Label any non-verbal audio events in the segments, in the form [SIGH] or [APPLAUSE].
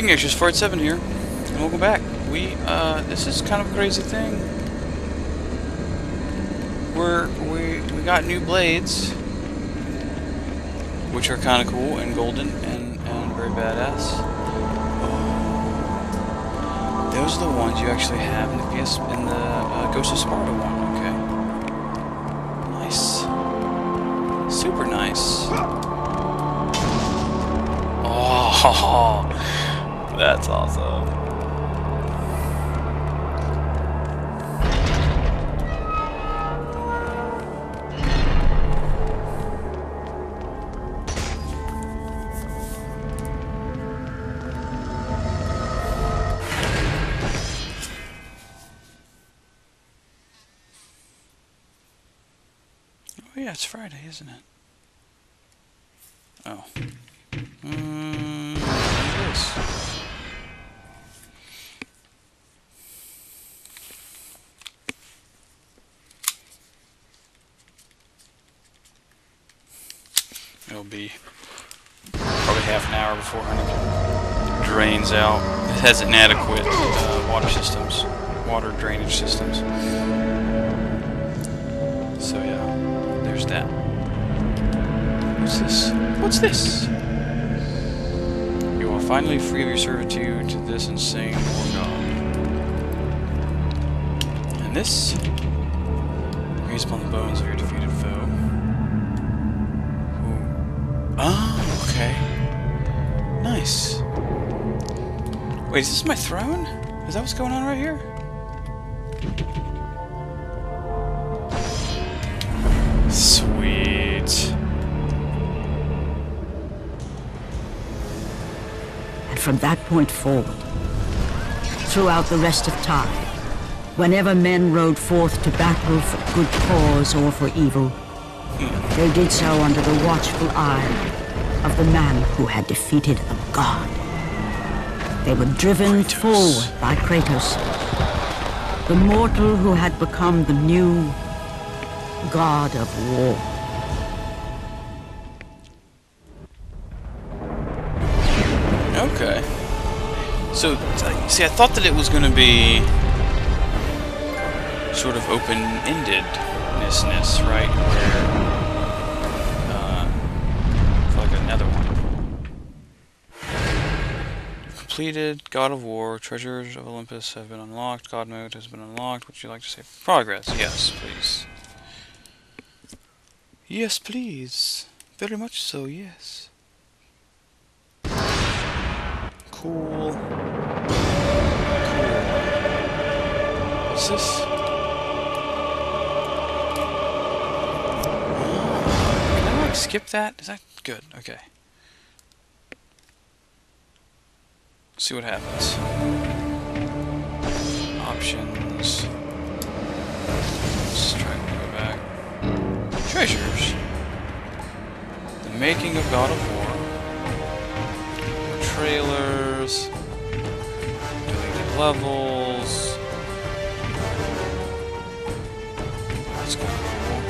Ignatius Fart 7 here, and welcome back. We, uh, this is kind of a crazy thing. We're, we, we got new blades, which are kind of cool and golden and, and very badass. Oh. Those are the ones you actually have in the PS, in the uh, Ghost of Sparta one, okay. Nice. Super nice. [LAUGHS] Oh, [LAUGHS] that's awesome. Oh yeah, it's Friday, isn't it? Oh. Mm. It'll be probably half an hour before Huntington drains out. It has inadequate uh, water systems, water drainage systems. So yeah, there's that. What's this? What's this? You are finally free of your servitude to this insane war god. And this? Upon the bones of your defeated Oh, okay. Nice. Wait, is this my throne? Is that what's going on right here? Sweet. And from that point forward, throughout the rest of time, whenever men rode forth to battle for good cause or for evil, they did so under the watchful eye of the man who had defeated a god. They were driven Kratos. forward by Kratos, the mortal who had become the new god of war. Okay. So, see, I thought that it was going to be sort of open-endedness, right? Completed, God of War, Treasures of Olympus have been unlocked, God Mode has been unlocked. Would you like to say progress? Yes, please. Yes, please. Very much so, yes. Cool. Cool. What's this? Can I like skip that? Is that good? Okay. See what happens. Options. Let's try to go back. Treasures. The making of God of War trailers, deleted levels. That's kind of cool.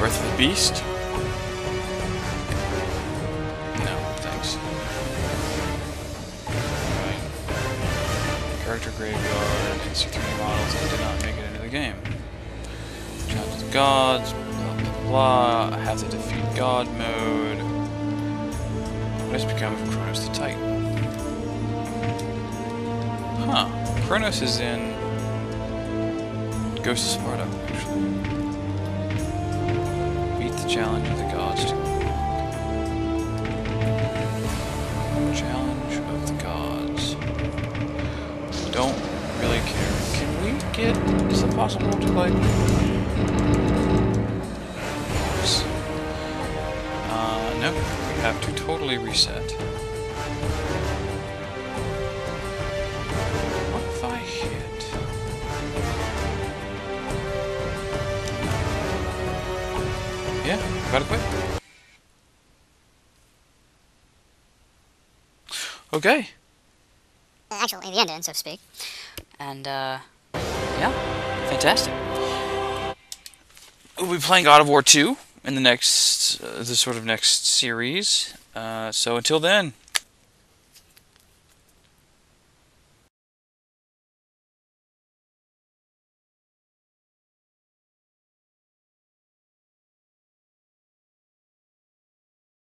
Birth of the Beast? No, thanks. Character graveyard, NC3 models that did not make it into the game. Challenge the Gods, blah blah blah. Have to defeat God mode. What has become of Kronos the Titan? Huh. Kronos is in Ghost of Sparta, actually. Beat the challenge of the gods. Is it possible to, like... Uh, no. We have to totally reset. What if I hit? Yeah, gotta quit. Okay. actual alien end, so to speak. And, uh, yeah, fantastic. We'll be playing God of War 2 in the next, uh, the sort of next series. Uh, so until then,